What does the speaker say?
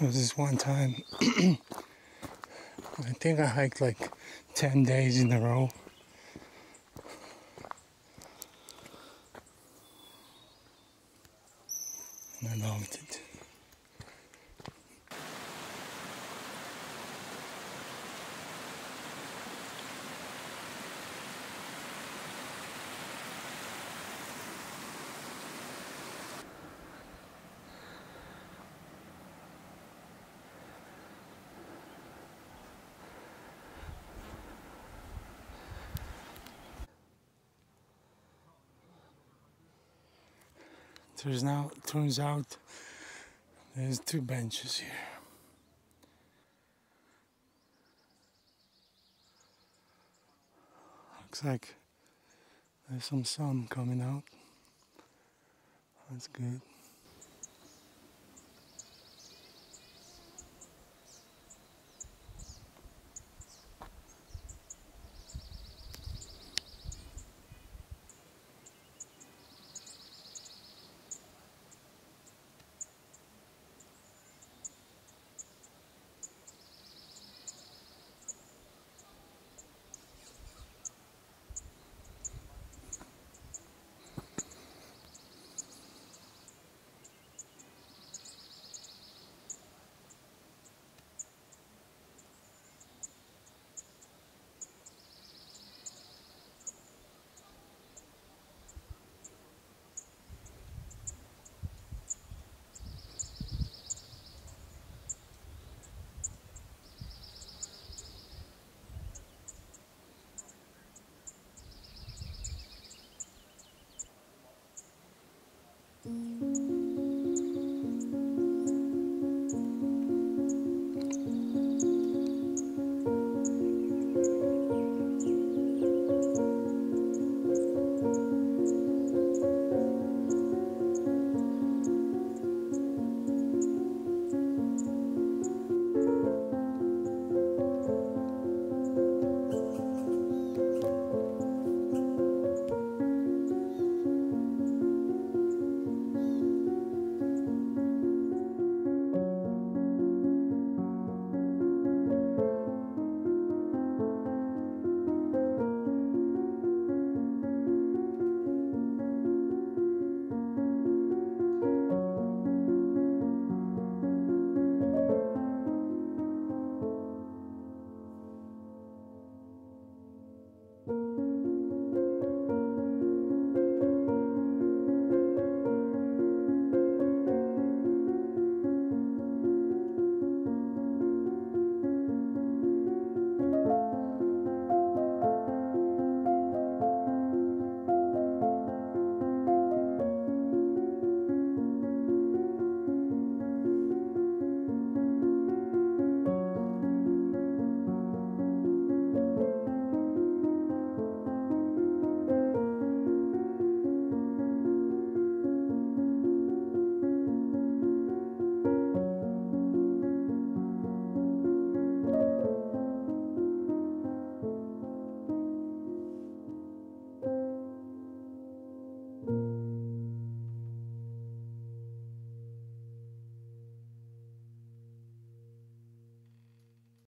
Was this one time, I think I hiked like 10 days in a row. And I loved it. There's now turns out there's two benches here. Looks like there's some sun coming out. That's good.